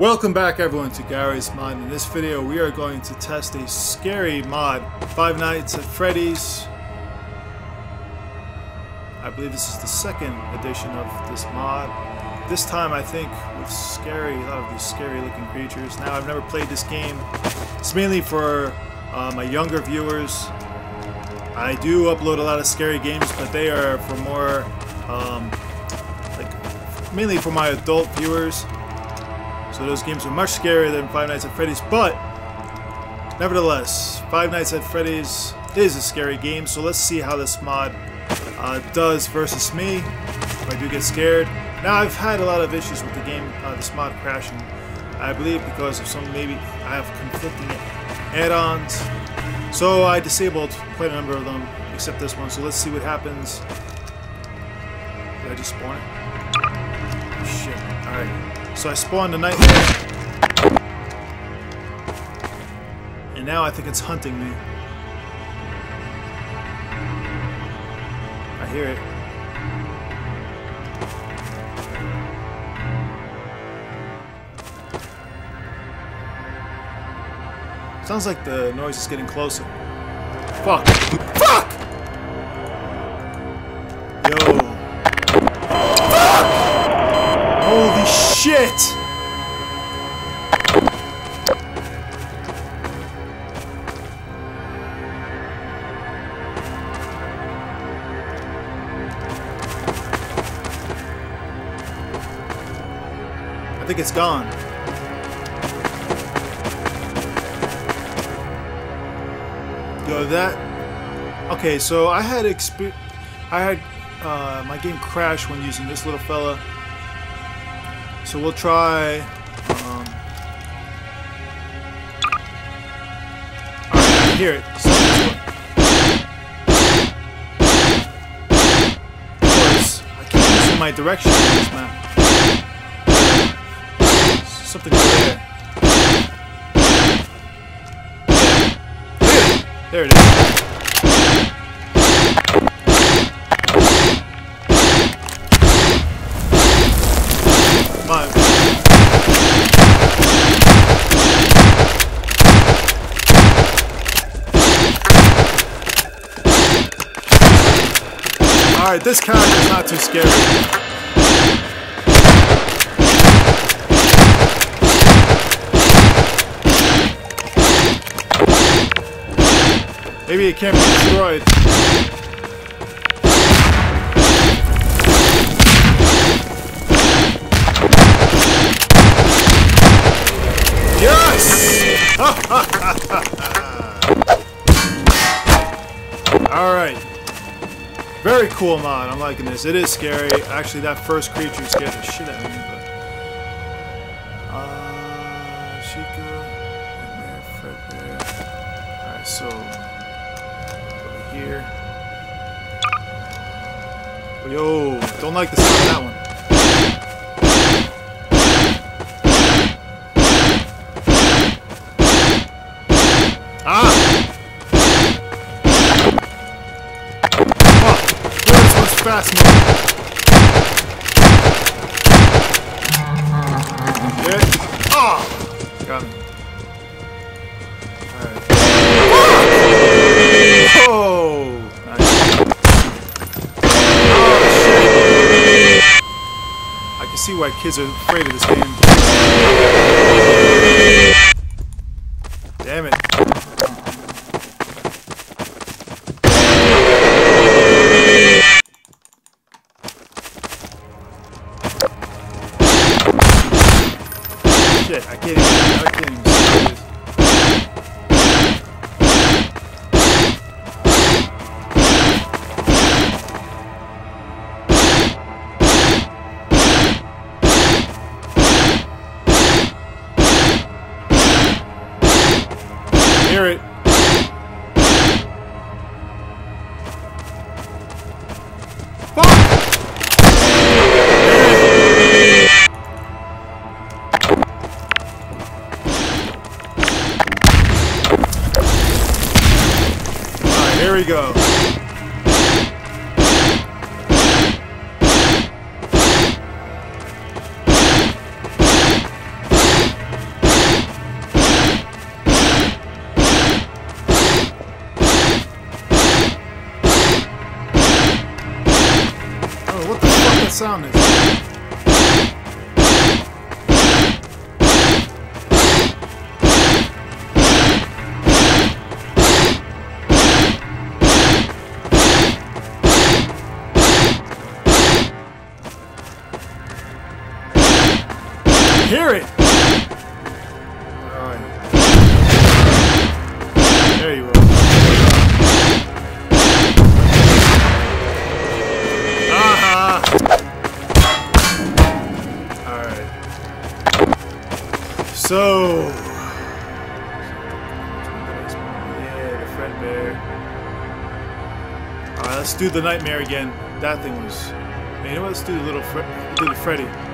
Welcome back everyone to Garry's Mod. In this video we are going to test a scary mod, Five Nights at Freddy's. I believe this is the second edition of this mod. This time I think with scary, a lot of these scary looking creatures. Now I've never played this game. It's mainly for uh, my younger viewers. I do upload a lot of scary games, but they are for more, um, like, mainly for my adult viewers. So those games are much scarier than Five Nights at Freddy's, but nevertheless, Five Nights at Freddy's is a scary game, so let's see how this mod uh, does versus me if I do get scared. Now, I've had a lot of issues with the game, uh, this mod crashing, I believe because of some, maybe I have conflicting add-ons. So I disabled quite a number of them, except this one, so let's see what happens. Did I just spawn it? Shit, alright. So I spawned a nightmare. And now I think it's hunting me. I hear it. Sounds like the noise is getting closer. Fuck. It's gone. Yo, that. Okay, so I had exp. I had uh, my game crash when using this little fella. So we'll try. Um, I hear it. So I keep losing my direction on this map. Something there. There it is. Alright, this character's not too scary. Maybe it can't be destroyed. Yes! Alright. Very cool mod. I'm liking this. It is scary. Actually, that first creature scared the shit out of me. Here. Yo, don't like the sound of that one. Ah! Fuck! This one's fast moving. Yeah. Ah! Got me. Kids are afraid of this game. Damn it. go. Oh, what the fuck that sound is? Hear it! Alright. There you are. Uh-huh. Alright. So. Yeah, the let's do the nightmare again. That thing was. Man, you know what? Let's do the little Fre do the Freddy.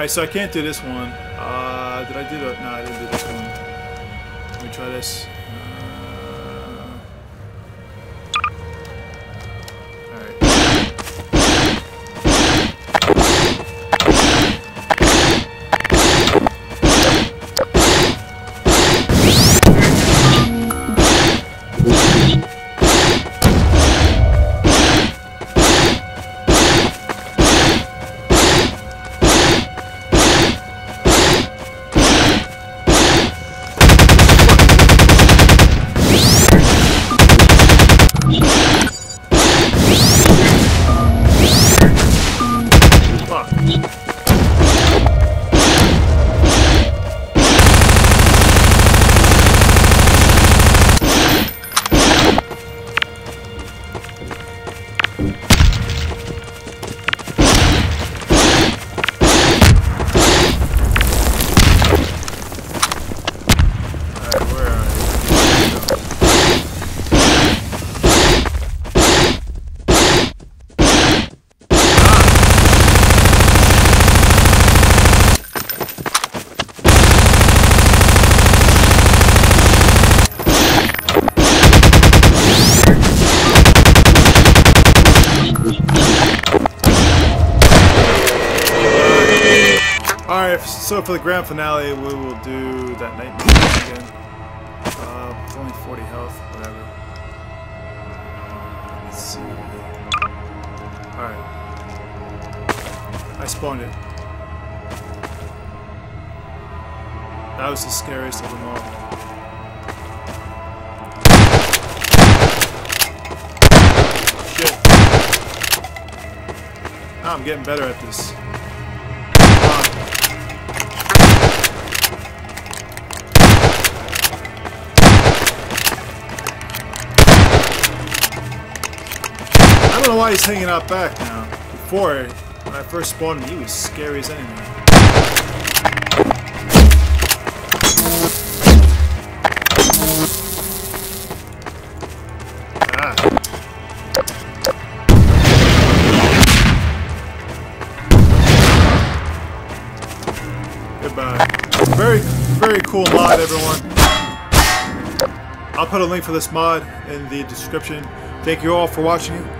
Alright, so I can't do this one. Uh, did I do that? No, I didn't do this one. Let me try this. Alright, so for the grand finale, we will do that nightmare again. Uh, it's only 40 health, whatever. Let's see. Alright. I spawned it. That was the scariest of them all. Shit. Ah, I'm getting better at this. Why he's hanging out back now. Before, when I first spawned him, he was scary as anything. Ah. Goodbye. Very, very cool mod, everyone. I'll put a link for this mod in the description. Thank you all for watching.